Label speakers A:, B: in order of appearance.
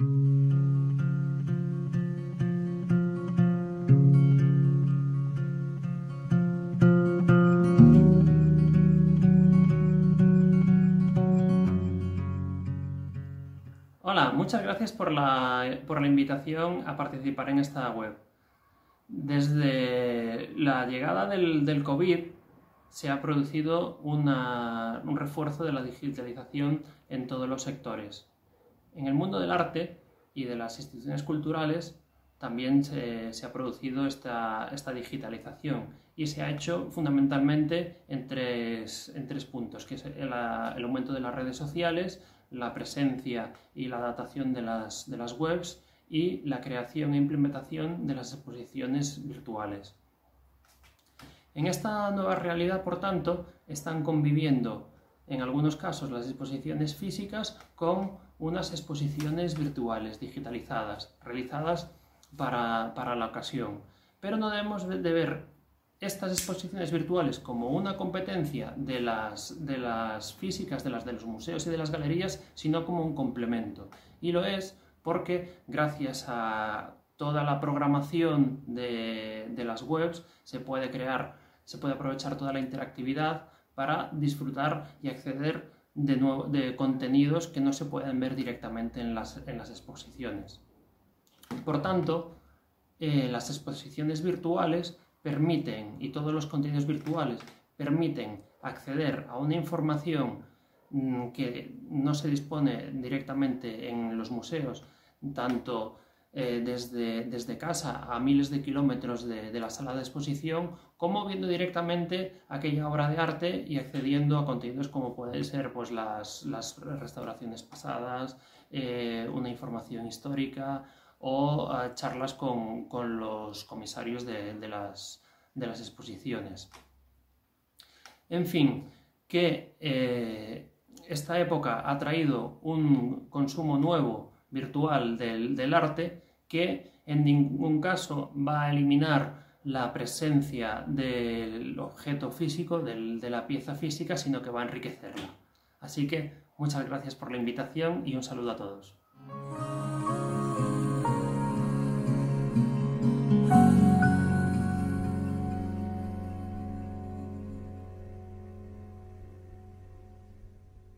A: Hola, muchas gracias por la, por la, invitación a participar en esta web. Desde la llegada del, COVID se ha producido un refuerzo de la digitalización en todos los sectores. En el mundo del arte y de las instituciones culturales también se, ha producido esta, digitalización y se ha hecho fundamentalmente en tres, puntos, que es el, el aumento de las redes sociales, la presencia y la adaptación de las, de las webs y la creación e implementación de las exposiciones virtuales. En esta nueva realidad, por tanto, están conviviendo en algunos casos las exposiciones físicas con unas exposiciones virtuales digitalizadas, realizadas para, para la ocasión. Pero no debemos de ver estas exposiciones virtuales como una competencia de las, de las físicas, de las de los museos y de las galerías, sino como un complemento. Y lo es porque gracias a toda la programación de, de las webs se puede crear, se puede aprovechar toda la interactividad para disfrutar y acceder de, nuevo, de contenidos que no se pueden ver directamente en las, en las exposiciones. Por tanto, eh, las exposiciones virtuales permiten, y todos los contenidos virtuales permiten acceder a una información mm, que no se dispone directamente en los museos, tanto eh, desde, desde, casa a miles de kilómetros de, la sala de exposición, como viendo directamente aquella obra de arte y accediendo a contenidos como pueden ser pues, las, las restauraciones pasadas, eh, una información histórica o uh, charlas con, con, los comisarios de, de, las, de, las, exposiciones. En fin, que eh, esta época ha traído un consumo nuevo virtual del, del, arte que en ningún caso va a eliminar la presencia del objeto físico, de la pieza física, sino que va a enriquecerla. Así que muchas gracias por la invitación y un saludo a todos.